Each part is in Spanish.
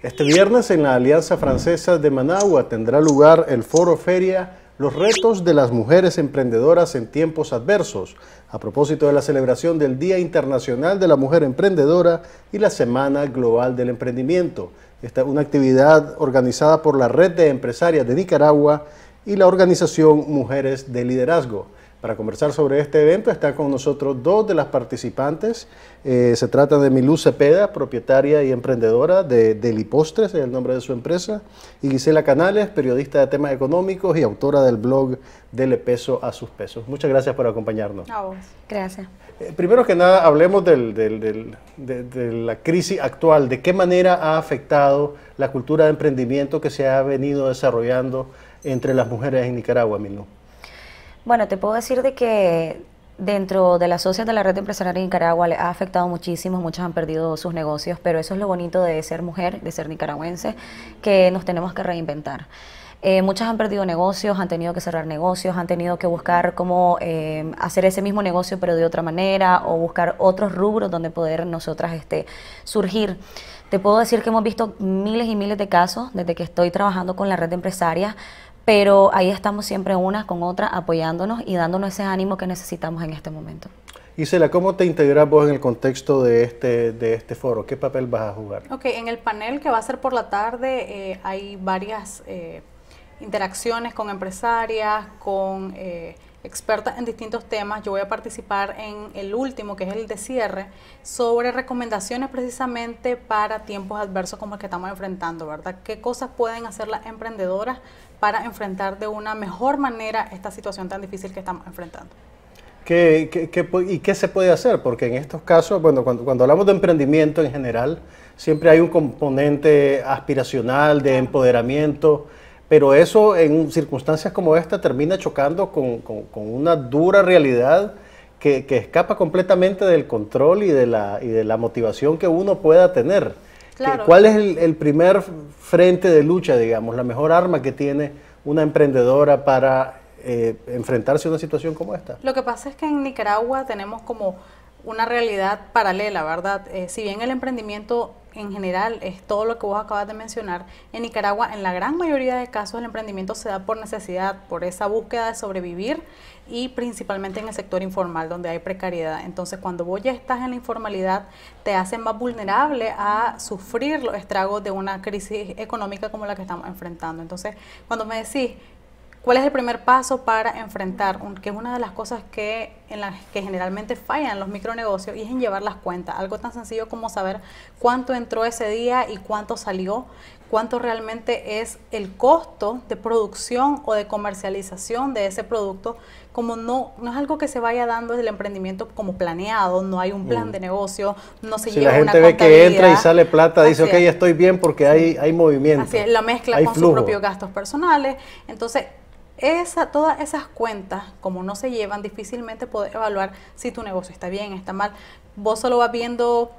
Este viernes en la Alianza Francesa de Managua tendrá lugar el foro feria Los retos de las mujeres emprendedoras en tiempos adversos, a propósito de la celebración del Día Internacional de la Mujer Emprendedora y la Semana Global del Emprendimiento. Esta es una actividad organizada por la Red de Empresarias de Nicaragua y la organización Mujeres de Liderazgo. Para conversar sobre este evento están con nosotros dos de las participantes. Eh, se trata de Milú Cepeda, propietaria y emprendedora de Delipostres, es el nombre de su empresa, y Gisela Canales, periodista de temas económicos y autora del blog Dele Peso a sus Pesos. Muchas gracias por acompañarnos. A vos. Gracias. Eh, primero que nada, hablemos del, del, del, de, de la crisis actual. ¿De qué manera ha afectado la cultura de emprendimiento que se ha venido desarrollando entre las mujeres en Nicaragua, Milú? Bueno, te puedo decir de que dentro de las socias de la red empresarial de Nicaragua le ha afectado muchísimo, muchos han perdido sus negocios, pero eso es lo bonito de ser mujer, de ser nicaragüense, que nos tenemos que reinventar. Eh, muchas han perdido negocios, han tenido que cerrar negocios, han tenido que buscar cómo eh, hacer ese mismo negocio pero de otra manera o buscar otros rubros donde poder nosotras este, surgir. Te puedo decir que hemos visto miles y miles de casos desde que estoy trabajando con la red de empresarias pero ahí estamos siempre una con otra apoyándonos y dándonos ese ánimo que necesitamos en este momento. Isela, ¿cómo te integras vos en el contexto de este, de este foro? ¿Qué papel vas a jugar? Ok, en el panel que va a ser por la tarde eh, hay varias eh, interacciones con empresarias, con eh, expertas en distintos temas. Yo voy a participar en el último, que es el de cierre, sobre recomendaciones precisamente para tiempos adversos como el que estamos enfrentando, ¿verdad? ¿Qué cosas pueden hacer las emprendedoras para enfrentar de una mejor manera esta situación tan difícil que estamos enfrentando? ¿Qué, y qué se puede hacer? Porque en estos casos, bueno, cuando hablamos de emprendimiento en general, siempre hay un componente aspiracional, de empoderamiento, pero eso en circunstancias como esta termina chocando con, con, con una dura realidad que, que, escapa completamente del control y de, la, y de la motivación que uno pueda tener. Claro. ¿Cuál es el, el, primer frente de lucha, digamos, la mejor arma que tiene una emprendedora para eh, enfrentarse a una situación como esta? Lo que pasa es que en Nicaragua tenemos como una realidad paralela, ¿verdad? Eh, si bien el emprendimiento en general es todo lo que vos acabas de mencionar, en Nicaragua en la gran mayoría de casos el emprendimiento se da por necesidad, por esa búsqueda de sobrevivir y principalmente en el sector informal donde hay precariedad. Entonces cuando vos ya estás en la informalidad te hace más vulnerable a sufrir los estragos de una crisis económica como la que estamos enfrentando. Entonces cuando me decís ¿Cuál es el primer paso para enfrentar, que es una de las cosas que, en las que generalmente fallan los micronegocios, y es en llevar las cuentas? Algo tan sencillo como saber cuánto entró ese día y cuánto salió, cuánto realmente es el costo de producción o de comercialización de ese producto, como no, no es algo que se vaya dando desde el emprendimiento como planeado, no hay un plan mm. de negocio, no se si lleva la gente ve que entra y sale plata, dice, ok, estoy bien porque hay, hay movimiento. Así es, la mezcla hay con flujo. sus propios gastos personales. Entonces, esa, todas esas cuentas, como no se llevan, difícilmente puedes evaluar si tu negocio está bien, está mal. Vos solo vas viendo,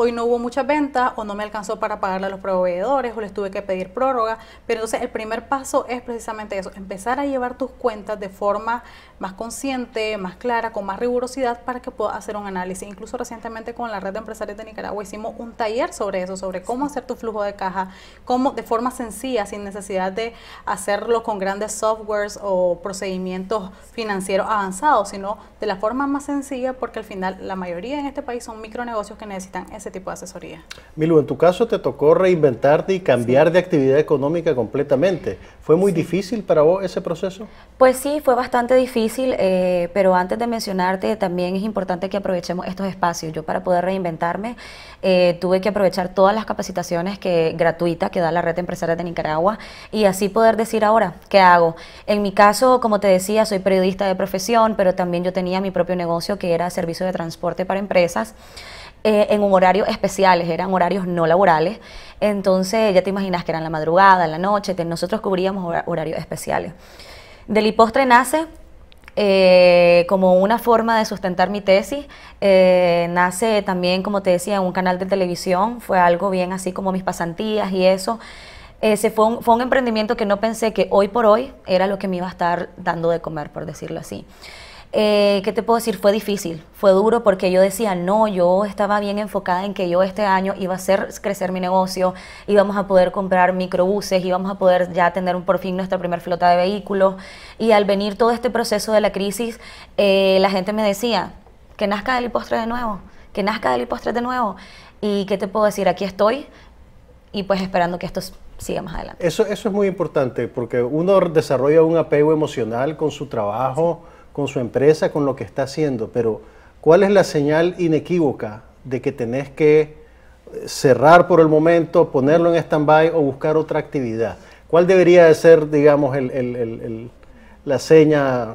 hoy no hubo muchas ventas o no me alcanzó para pagarle a los proveedores o les tuve que pedir prórroga. Pero entonces el primer paso es precisamente eso, empezar a llevar tus cuentas de forma más consciente, más clara, con más rigurosidad para que puedas hacer un análisis. Incluso recientemente con la red de empresarios de Nicaragua hicimos un taller sobre eso, sobre cómo hacer tu flujo de caja, cómo de forma sencilla, sin necesidad de hacerlo con grandes softwares o procedimientos financieros avanzados, sino de la forma más sencilla porque al final la mayoría en este país son micronegocios que necesitan ese tipo de asesoría. Milu, en tu caso te tocó reinventarte y cambiar sí. de actividad económica completamente. ¿Fue muy sí. difícil para vos ese proceso? Pues sí, fue bastante difícil eh, pero antes de mencionarte, también es importante que aprovechemos estos espacios. Yo para poder reinventarme eh, tuve que aprovechar todas las capacitaciones que, gratuitas que da la red de empresarias de Nicaragua y así poder decir ahora, ¿qué hago? En mi caso, como te decía, soy periodista de profesión, pero también yo tenía mi propio negocio que era servicio de transporte para empresas. Eh, en un horario especiales, eran horarios no laborales, entonces ya te imaginas que eran la madrugada, la noche, nosotros cubríamos hor horarios especiales. Delipostre nace eh, como una forma de sustentar mi tesis. Eh, nace también, como te decía, en un canal de televisión, fue algo bien así como mis pasantías y eso. Eh, se fue, un, fue un emprendimiento que no pensé que hoy por hoy era lo que me iba a estar dando de comer, por decirlo así. Eh, ¿Qué te puedo decir? Fue difícil, fue duro porque yo decía, no, yo estaba bien enfocada en que yo este año iba a hacer crecer mi negocio, íbamos a poder comprar microbuses, íbamos a poder ya tener por fin nuestra primera flota de vehículos. Y al venir todo este proceso de la crisis, eh, la gente me decía, que nazca del postre de nuevo, que nazca del postre de nuevo. ¿Y qué te puedo decir? Aquí estoy y pues esperando que esto siga más adelante. Eso, eso es muy importante porque uno desarrolla un apego emocional con su trabajo con su empresa, con lo que está haciendo, pero ¿cuál es la señal inequívoca de que tenés que cerrar por el momento, ponerlo en stand-by o buscar otra actividad? ¿Cuál debería de ser, digamos, la seña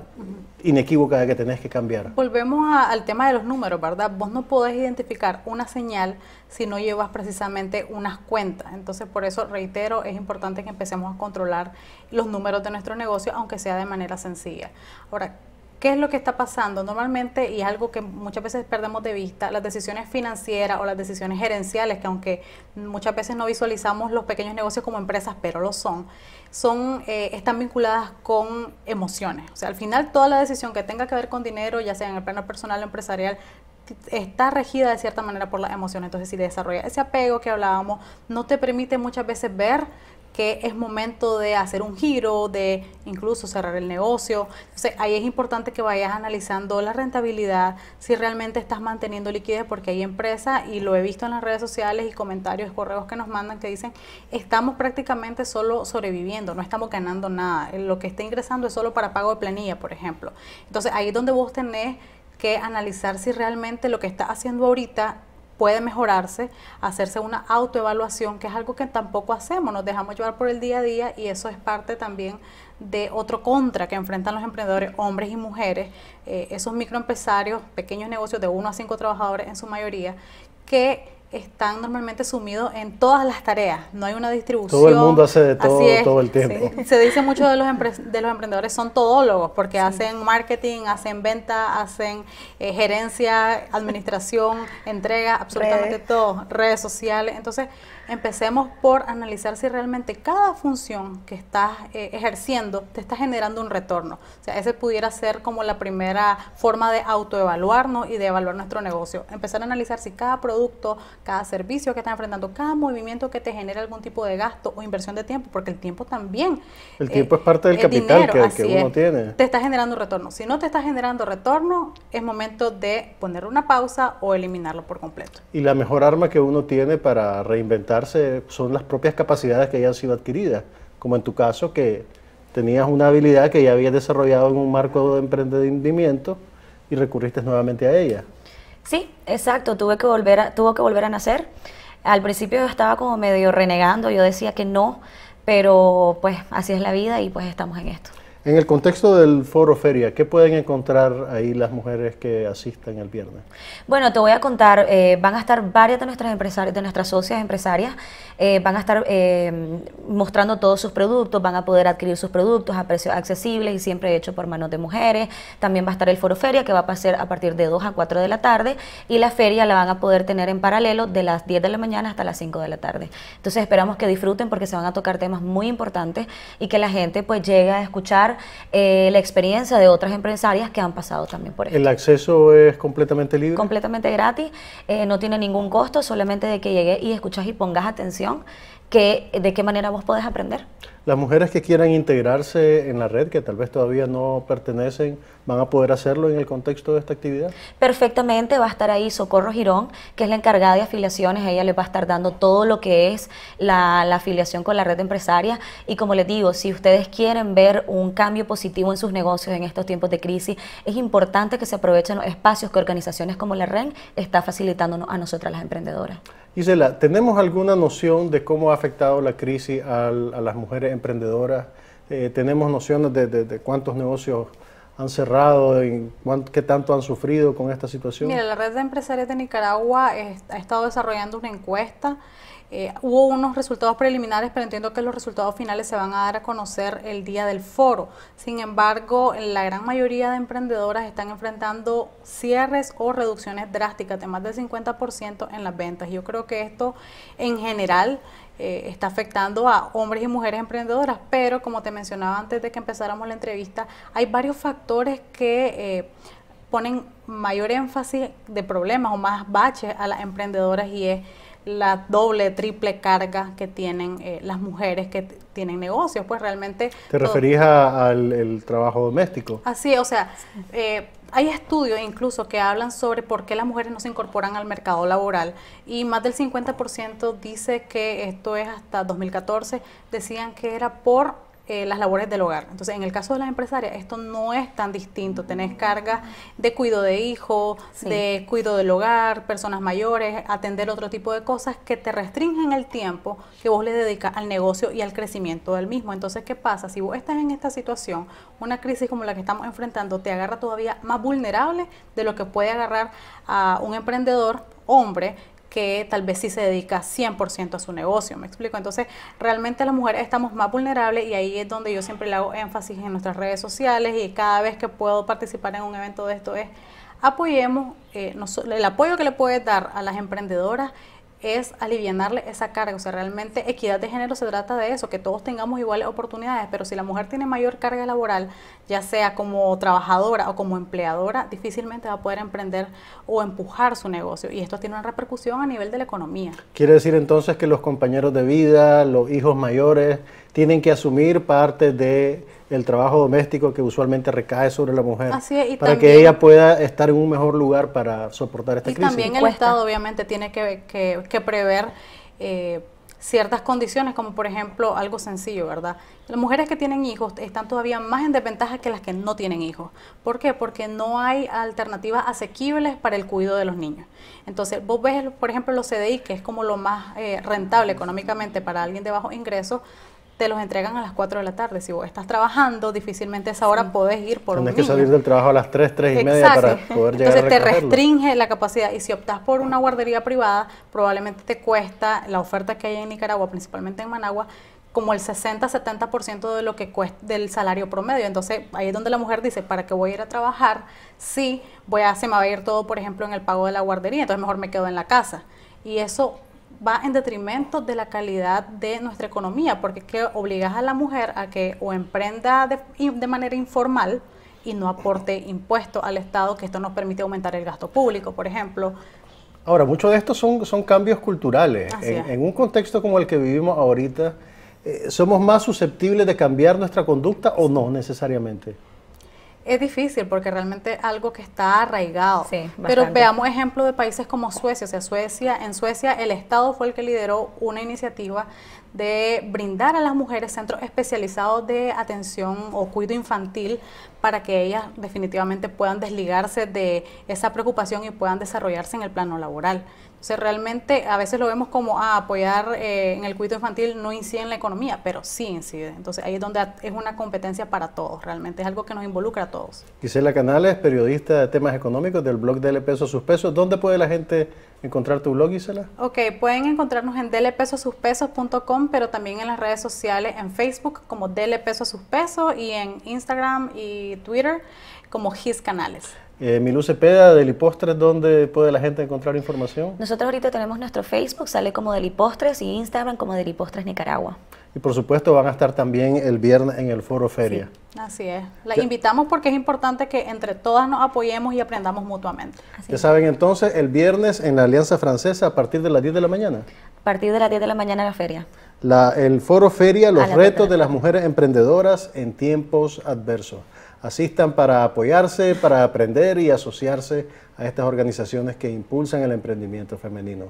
inequívoca de que tenés que cambiar? Volvemos al tema de los números, ¿verdad? Vos no podés identificar una señal si no llevas precisamente unas cuentas. Entonces, por eso, reitero, es importante que empecemos a controlar los números de nuestro negocio, aunque sea de manera sencilla. Ahora, ¿Qué es lo que está pasando? Normalmente, y es algo que muchas veces perdemos de vista, las decisiones financieras o las decisiones gerenciales, que aunque muchas veces no visualizamos los pequeños negocios como empresas, pero lo son, son eh, están vinculadas con emociones. O sea, al final toda la decisión que tenga que ver con dinero, ya sea en el plano personal o empresarial, está regida de cierta manera por las emociones. Entonces, si desarrolla ese apego que hablábamos, no te permite muchas veces ver que es momento de hacer un giro, de incluso cerrar el negocio. Entonces ahí es importante que vayas analizando la rentabilidad, si realmente estás manteniendo liquidez, porque hay empresas, y lo he visto en las redes sociales y comentarios, correos que nos mandan que dicen, estamos prácticamente solo sobreviviendo, no estamos ganando nada, lo que está ingresando es solo para pago de planilla, por ejemplo. Entonces ahí es donde vos tenés que analizar si realmente lo que estás haciendo ahorita puede mejorarse, hacerse una autoevaluación, que es algo que tampoco hacemos, nos dejamos llevar por el día a día y eso es parte también de otro contra que enfrentan los emprendedores, hombres y mujeres, eh, esos microempresarios, pequeños negocios de uno a cinco trabajadores en su mayoría, que están normalmente sumidos en todas las tareas, no hay una distribución. Todo el mundo hace de todo todo el tiempo. Se dice mucho de los, de los emprendedores son todólogos porque hacen marketing, hacen venta, hacen eh, gerencia, administración, entrega, absolutamente todo, redes sociales. Entonces, empecemos por analizar si realmente cada función que estás eh, ejerciendo te está generando un retorno. O sea, ese pudiera ser como la primera forma de autoevaluarnos y de evaluar nuestro negocio. Empezar a analizar si cada producto, cada servicio que estás enfrentando, cada movimiento que te genera algún tipo de gasto o inversión de tiempo, porque el tiempo también. El tiempo es parte del capital que, uno tiene. Te está generando un retorno. Si no te está generando retorno, es momento de poner una pausa o eliminarlo por completo. Y la mejor arma que uno tiene para reinventar son las propias capacidades que hayan sido adquiridas, como en tu caso que tenías una habilidad que ya habías desarrollado en un marco de emprendimiento y recurriste nuevamente a ella. Sí, exacto, tuve que volver a, tuvo que volver a nacer. Al principio estaba como medio renegando, yo decía que no, pero pues así es la vida y pues estamos en esto. En el contexto del foro feria, ¿qué pueden encontrar ahí las mujeres que asistan el viernes? Bueno, te voy a contar, eh, van a estar varias de nuestras empresarias, de nuestras socias empresarias, eh, van a estar eh, mostrando todos sus productos, van a poder adquirir sus productos a precios accesibles y siempre hecho por manos de mujeres. También va a estar el foro feria que va a pasar a partir de 2 a 4 de la tarde y la feria la van a poder tener en paralelo de las 10 de la mañana hasta las 5 de la tarde. Entonces esperamos que disfruten porque se van a tocar temas muy importantes y que la gente pues llegue a escuchar eh, la experiencia de otras empresarias que han pasado también por esto. ¿El acceso es completamente libre? Completamente gratis, eh, no tiene ningún costo, solamente de que llegues y escuchas y pongas atención que, de qué manera vos podés aprender. Las mujeres que quieran integrarse en la red, que tal vez todavía no pertenecen, ¿van a poder hacerlo en el contexto de esta actividad? Perfectamente, va a estar ahí Socorro Girón, que es la encargada de afiliaciones, ella les va a estar dando todo lo que es la, afiliación con la red empresaria y como les digo, si ustedes quieren ver un cambio positivo en sus negocios en estos tiempos de crisis, es importante que se aprovechen los espacios que organizaciones como la REN está facilitando a nosotras las emprendedoras. Gisela, ¿tenemos alguna noción de cómo ha afectado la crisis a, las mujeres emprendedoras? Eh, ¿Tenemos nociones de, cuántos negocios han cerrado, y qué tanto han sufrido con esta situación? Mira, la red de empresarios de Nicaragua ha estado desarrollando una encuesta eh, hubo unos resultados preliminares, pero entiendo que los resultados finales se van a dar a conocer el día del foro. Sin embargo, la gran mayoría de emprendedoras están enfrentando cierres o reducciones drásticas de más del 50% en las ventas. Yo creo que esto en general eh, está afectando a hombres y mujeres emprendedoras, pero como te mencionaba antes de que empezáramos la entrevista, hay varios factores que eh, ponen mayor énfasis de problemas o más baches a las emprendedoras y es la doble, triple carga que tienen eh, las mujeres que tienen negocios, pues realmente... ¿Te referís al trabajo doméstico? Así, o sea, eh, hay estudios incluso que hablan sobre por qué las mujeres no se incorporan al mercado laboral y más del 50% dice que esto es hasta 2014, decían que era por eh, las labores del hogar. Entonces, en el caso de las empresarias, esto no es tan distinto. Tenés carga de cuido de hijos, de cuido del hogar, personas mayores, atender otro tipo de cosas que te restringen el tiempo que vos le dedicas al negocio y al crecimiento del mismo. Entonces, ¿qué pasa? Si vos estás en esta situación, una crisis como la que estamos enfrentando te agarra todavía más vulnerable de lo que puede agarrar a un emprendedor hombre que tal vez sí se dedica 100% a su negocio, ¿me explico? Entonces, realmente las mujeres estamos más vulnerables y ahí es donde yo siempre le hago énfasis en nuestras redes sociales y cada vez que puedo participar en un evento de esto es apoyemos, eh, el apoyo que le puedes dar a las emprendedoras es aliviarle esa carga. O sea, realmente equidad de género se trata de eso, que todos tengamos iguales oportunidades, pero si la mujer tiene mayor carga laboral, ya sea como trabajadora o como empleadora, difícilmente va a poder emprender o empujar su negocio. Y esto tiene una repercusión a nivel de la economía. Quiere decir entonces que los compañeros de vida, los hijos mayores, tienen que asumir parte de el trabajo doméstico que usualmente recae sobre la mujer para que ella pueda estar en un mejor lugar para soportar esta crisis. Y también el Estado obviamente tiene que, que, prever eh, ciertas condiciones, como por ejemplo algo sencillo, ¿verdad? Las mujeres que tienen hijos están todavía más en desventaja que las que no tienen hijos. ¿Por qué? Porque no hay alternativas asequibles para el cuidado de los niños. Entonces, vos ves, por ejemplo, los CDI, que es como lo más eh, rentable económicamente para alguien de bajo ingreso, te los entregan a las 4 de la tarde. Si vos estás trabajando, difícilmente a esa hora podés ir por Tienes que salir del trabajo a las 3, 3 y media para poder llegar Entonces te restringe la capacidad y si optas por una guardería privada, probablemente te cuesta la oferta que hay en Nicaragua, principalmente en Managua, como el 60-70% de lo que cuesta del salario promedio. Entonces, ahí es donde la mujer dice, ¿para qué voy a ir a trabajar? Si voy a, se me va a ir todo, por ejemplo, en el pago de la guardería, entonces mejor me quedo en la casa. Y eso va en detrimento de la calidad de nuestra economía, porque es que obligas a la mujer a que o emprenda de, de manera informal y no aporte impuestos al Estado, que esto nos permite aumentar el gasto público, por ejemplo. Ahora, muchos de estos son, son cambios culturales. En, un contexto como el que vivimos ahorita, eh, ¿somos más susceptibles de cambiar nuestra conducta o no necesariamente? Es difícil porque realmente es algo que está arraigado. Pero veamos ejemplos de países como Suecia. O sea, Suecia, en Suecia el Estado fue el que lideró una iniciativa de brindar a las mujeres centros especializados de atención o cuidado infantil para que ellas definitivamente puedan desligarse de esa preocupación y puedan desarrollarse en el plano laboral. Entonces, realmente a veces lo vemos como ah, apoyar eh, en el cuidado infantil no incide en la economía, pero sí incide. Entonces, ahí es donde es una competencia para todos, realmente es algo que nos involucra a todos. Gisela Canales, periodista de temas económicos del blog DL Pesos Sus Pesos. ¿Dónde puede la gente encontrar tu blog, Gisela? Ok, pueden encontrarnos en dlpesosuspesos.com, pero también en las redes sociales, en Facebook como Dele Pesos Sus Pesos y en Instagram y Twitter como Gis Canales. Eh, Milú Cepeda, Delipostres, ¿dónde puede la gente encontrar información? Nosotros ahorita tenemos nuestro Facebook, sale como Delipostres y Instagram como Delipostres Nicaragua. Y por supuesto van a estar también el viernes en el Foro Feria. así es. La invitamos porque es importante que entre todas nos apoyemos y aprendamos mutuamente. ya saben entonces, el viernes en la Alianza Francesa a partir de las 10 de la mañana. A partir de las 10 de la mañana la feria. La, el Foro Feria, los retos de las mujeres emprendedoras en tiempos adversos asistan para apoyarse, para aprender y asociarse a estas organizaciones que impulsan el emprendimiento femenino.